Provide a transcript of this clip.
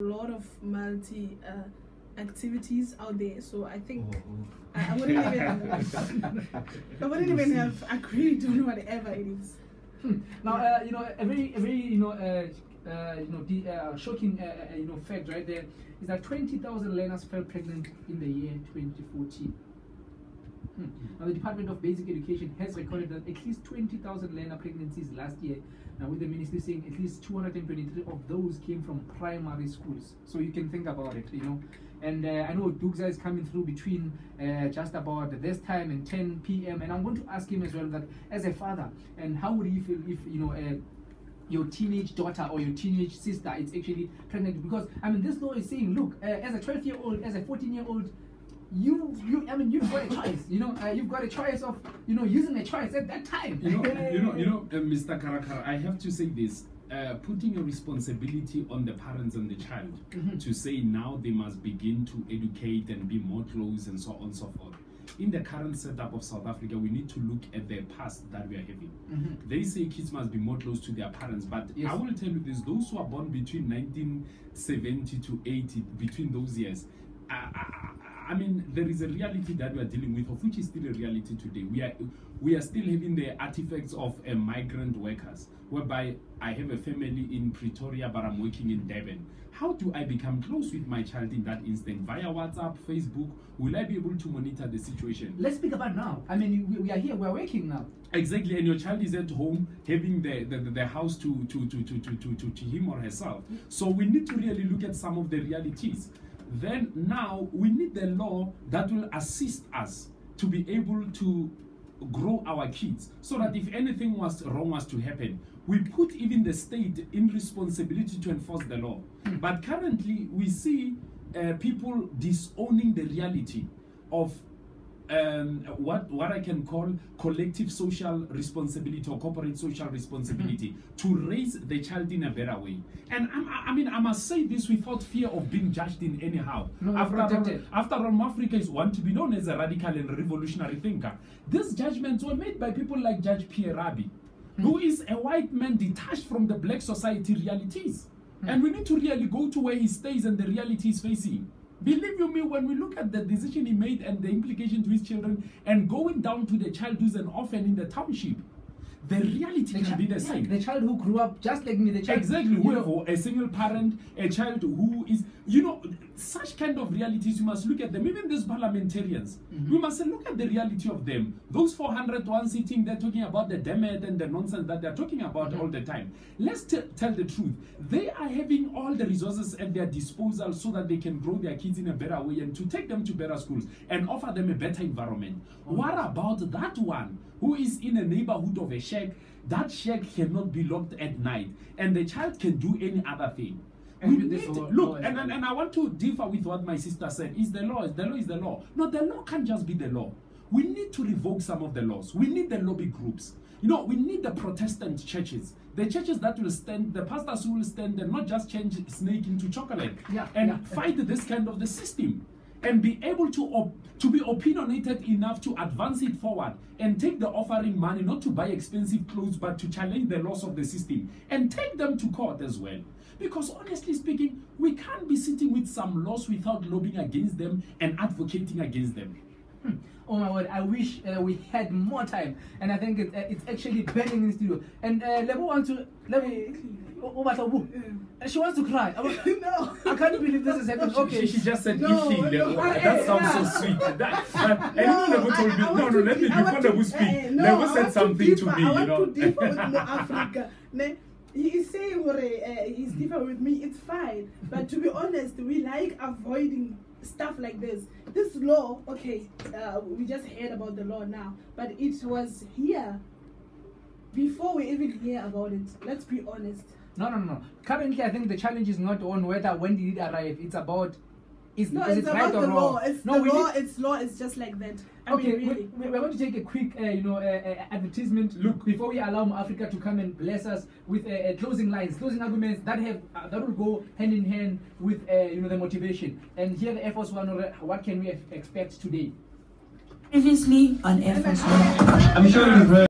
a lot of multi uh, activities out there. So I think Oh, oh. I, I wouldn't even I wouldn't even have agreed on whatever it is. Hmm. Now, uh, you know, a very, a very, you know, uh, uh, you know, the, uh, shocking, uh, uh, you know, fact right there is that 20,000 learners fell pregnant in the year 2014. Hmm. Now, the Department of Basic Education has recorded that at least 20,000 learner pregnancies last year. Now, with the ministry saying at least 223 of those came from primary schools. So you can think about it, you know. And uh, I know Dugza is coming through between uh, just about this time and 10 p.m. And I'm going to ask him as well that as a father, and how would he feel if you know uh, your teenage daughter or your teenage sister is actually pregnant? Because I mean, this law is saying, look, uh, as a 12 year old, as a 14 year old, you you I mean you've got a choice. You know, uh, you've got a choice of you know using a choice at that time. You know, you know, you know, uh, Mr. Karakara, I have to say this. Uh, putting a responsibility on the parents and the child Mhm. to say now they must begin to educate and be more close and so on and so forth. In the current setup of South Africa, we need to look at the past that we are having. Mhm. They say kids must be more close to their parents, but Yes. I will tell you this: those who are born between 1970 to 80, between those years, I, I, I mean, there is a reality that we are dealing with, of which is still a reality today. We are we are still having the artifacts of uh, migrant workers, whereby I have a family in Pretoria, but I'm working in Durban. How do I become close with my child in that instant? Via WhatsApp, Facebook? Will I be able to monitor the situation? Let's speak about now. I mean, we, we are here. We are working now. Exactly, and your child is at home having the, the, the, house to, to, to, to, to, to, to, to him or herself. So we need to really look at some of the realities. Then now we need the law that will assist us to be able to grow our kids so that if anything was wrong was to happen, we put even the state in responsibility to enforce the law. But currently we see uh, people disowning the reality of um, what what I can call collective social responsibility or corporate social mm-hmm. responsibility to raise the child in a better way. And I'm, I I mean, I must say this without fear of being judged in anyhow. No, after all, after all, Africa is one to be known as a radical and revolutionary thinker. These judgments were made by people like Judge Pierre Rabhi, hmm. who is a white man detached from the black society realities. Hmm. And we need to really go to where he stays and the reality he's facing. Believe you me, when we look at the decision he made and the implication to his children, and going down to the child who's an orphan in the township, the reality can chi- be the yeah, same. The child who grew up just like me. The child Exactly. you know, a single parent, a child who is, you know, such kind of realities, you must look at them. Even these parliamentarians, mm-hmm. we must look at the reality of them. Those 400 ones sitting there talking about the demet and the nonsense that they're talking about mm-hmm. all the time. Let's t- tell the truth. They are having all the resources at their disposal so that they can grow their kids in a better way and to take them to better schools and offer them a better environment. Mm-hmm. What about that one who is in a neighborhood of a shack? That shack cannot be locked at night, and the child can do any other thing. We need- law- look, law and, and, and I want to differ with what my sister said. Is the law? Is the law is the law? No, the law can't just be the law. We need to revoke some of the laws. We need the lobby groups. You know, we need the Protestant churches, the churches that will stand, the pastors who will stand and not just change snake into chocolate, Yeah, and yeah. fight this kind of the system, and be able to op- to be opinionated enough to advance it forward and take the offering money not to buy expensive clothes but to challenge the laws of the system and take them to court as well. Because honestly speaking, we can't be sitting with some laws without lobbying against them and advocating against them. Oh my word! I wish uh, we had more time, and I think it, uh, it's actually burning in the studio. And uh, Lebo wants to. Oh, but Abu, uh, she wants to cry. I, wa- no. I can't believe this is happening. Okay, She, she just said No, if he, no, Lebo. That sounds yeah. so sweet. That, that, and No, Lebo I- told me, I no, no, let me, I before Lebo speak, eh, no, Lebo said want to something to me, I you want know. to differ with Africa. Ne? He is saying hore, uh, he's different with me. It's fine, but to be honest, we like avoiding stuff like this. This law, okay, uh, we just heard about the law now, but it was here before we even hear about it. Let's be honest. no, no, no. Currently, I think the challenge is not on whether when did it arrive. It's about is, No, is it's it about right or the wrong. law. It's no, the we law. need- It's law. It's just like that. I okay, mean, really. we, we're going to take a quick, uh, you know, uh, uh, advertisement. Look. before we allow Africa to come and bless us with uh, uh, closing lines, closing arguments that have uh, that will go hand in hand with, uh, you know, the motivation. And here, the Air Force One, what can we expect today? Previously on Air Force One. I'm sure you've heard.